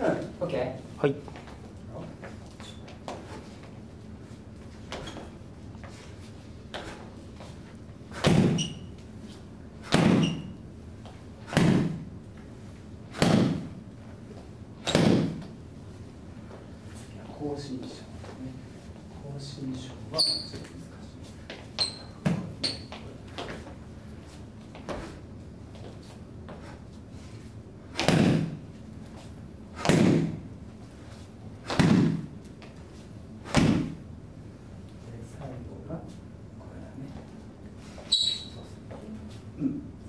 うん。OK はい。方針書ね。方針書は Mm-hmm.